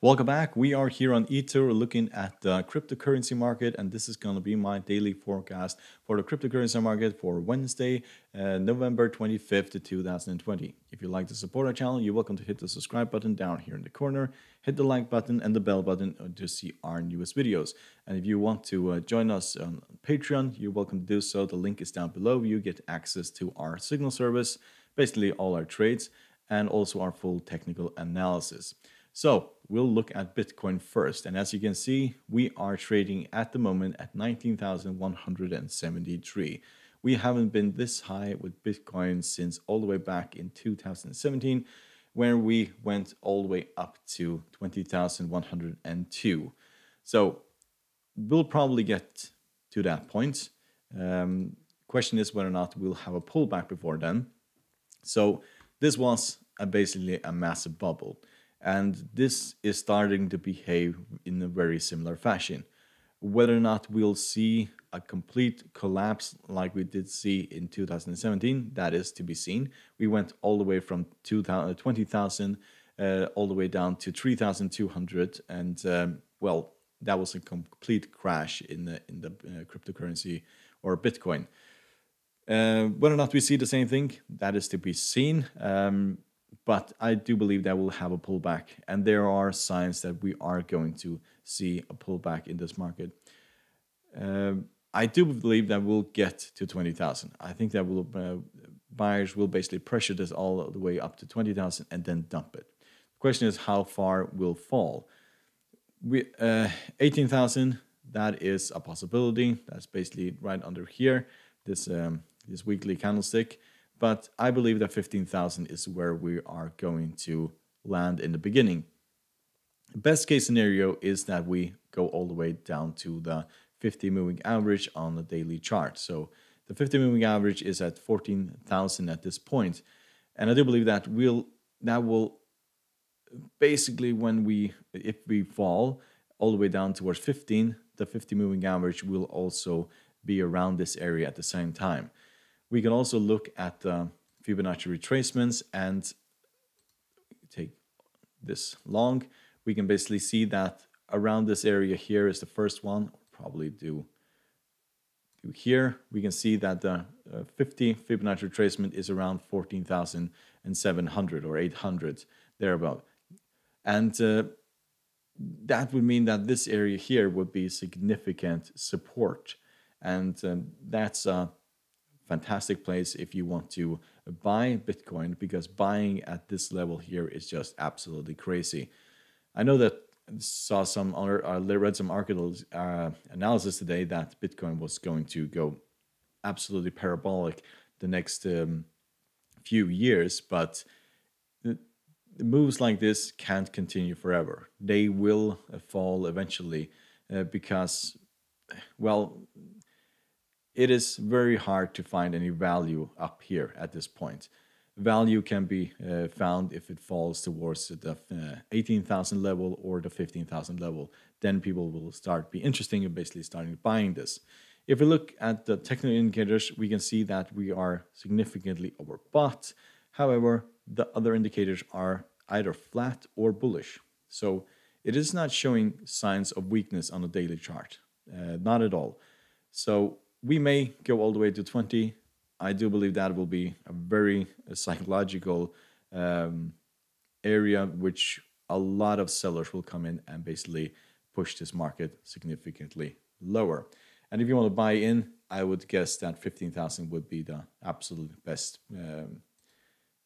Welcome back. We are here on eToro looking at the cryptocurrency market, and this is going to be my daily forecast for the cryptocurrency market for Wednesday, uh, November 25th, 2020. If you'd like to support our channel, you're welcome to hit the subscribe button down here in the corner, hit the like button and the bell button to see our newest videos. And if you want to uh, join us on Patreon, you're welcome to do so. The link is down below. You get access to our signal service, basically all our trades, and also our full technical analysis. So we'll look at Bitcoin first. And as you can see, we are trading at the moment at 19,173. We haven't been this high with Bitcoin since all the way back in 2017, where we went all the way up to 20,102. So we'll probably get to that point. Um, question is whether or not we'll have a pullback before then. So this was a, basically a massive bubble. And this is starting to behave in a very similar fashion. Whether or not we'll see a complete collapse like we did see in 2017, that is to be seen. We went all the way from 20,000 uh, all the way down to 3,200, and um, well, that was a complete crash in the in the uh, cryptocurrency or Bitcoin. Uh, whether or not we see the same thing, that is to be seen. Um, but I do believe that we'll have a pullback, and there are signs that we are going to see a pullback in this market. Um, I do believe that we'll get to 20,000. I think that will uh, buyers will basically pressure this all the way up to 20,000 and then dump it. The question is how far will fall. We uh, 18,000 that is a possibility. That's basically right under here. This um, this weekly candlestick. But I believe that 15,000 is where we are going to land in the beginning. Best case scenario is that we go all the way down to the 50 moving average on the daily chart. So the 50 moving average is at 14,000 at this point. And I do believe that we'll that will basically when we if we fall all the way down towards 15, the 50 moving average will also be around this area at the same time. We can also look at the Fibonacci retracements and take this long. We can basically see that around this area here is the first one, probably do, here. We can see that the uh, 50 Fibonacci retracement is around 14,700 or 800 thereabout. And uh, that would mean that this area here would be significant support. And um, that's uh, fantastic place if you want to buy Bitcoin because buying at this level here is just absolutely crazy. I know that saw some other, uh, read some articles uh, analysis today that Bitcoin was going to go absolutely parabolic the next um, few years, but moves like this can't continue forever. They will fall eventually uh, because, well, it is very hard to find any value up here at this point. Value can be uh, found if it falls towards the uh, 18,000 level or the 15,000 level. Then people will start be interested in basically starting buying this. If we look at the technical indicators, we can see that we are significantly overbought. However, the other indicators are either flat or bullish. So it is not showing signs of weakness on the daily chart, uh, not at all. So we may go all the way to 20. I do believe that will be a very uh, psychological um, area, which a lot of sellers will come in and basically push this market significantly lower. And if you want to buy in, I would guess that 15,000 would be the absolute best um,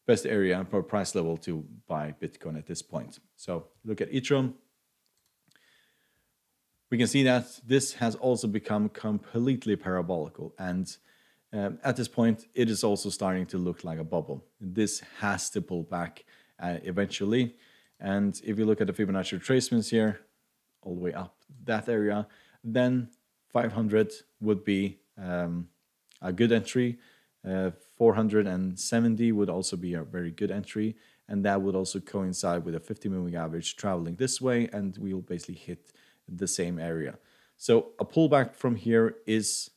best area for price level to buy Bitcoin at this point. So look at Ethereum, we can see that this has also become completely parabolical. And um, at this point, it is also starting to look like a bubble. This has to pull back uh, eventually. And if you look at the Fibonacci retracements here, all the way up that area, then 500 would be um, a good entry. Uh, 470 would also be a very good entry. And that would also coincide with a 50 moving average traveling this way. And we'll basically hit the same area. So a pullback from here is,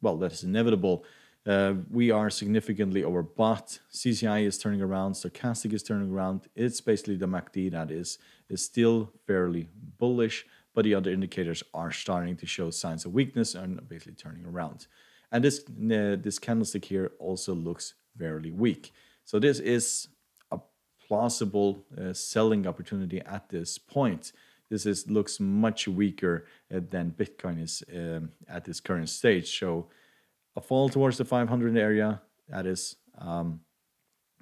well, that is inevitable. Uh, we are significantly overbought. CCI is turning around. Stochastic is turning around. It's basically the MACD that is is still fairly bullish, but the other indicators are starting to show signs of weakness and basically turning around. And this uh, this candlestick here also looks fairly weak. So this is a plausible uh, selling opportunity at this point. This is looks much weaker uh, than Bitcoin is um, at this current stage. So a fall towards the 500 area that is um,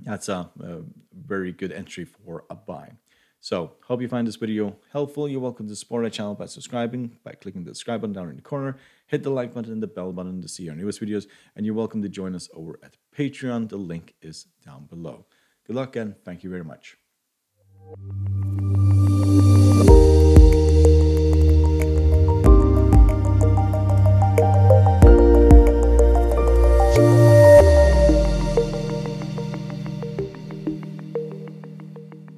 that's a, a very good entry for a buy. So, hope you find this video helpful. You're welcome to support our channel by subscribing, by clicking the subscribe button down in the corner, hit the like button and the bell button to see our newest videos, and you're welcome to join us over at Patreon. The link is down below. Good luck and thank you very much.